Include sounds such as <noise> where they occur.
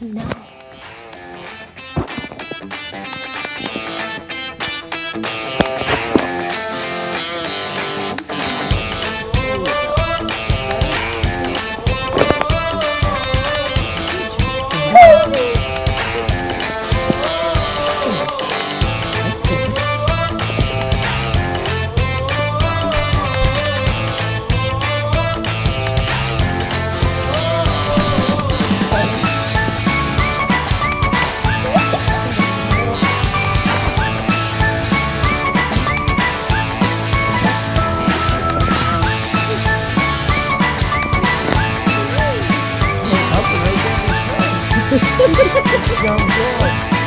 No. <laughs> Young girl.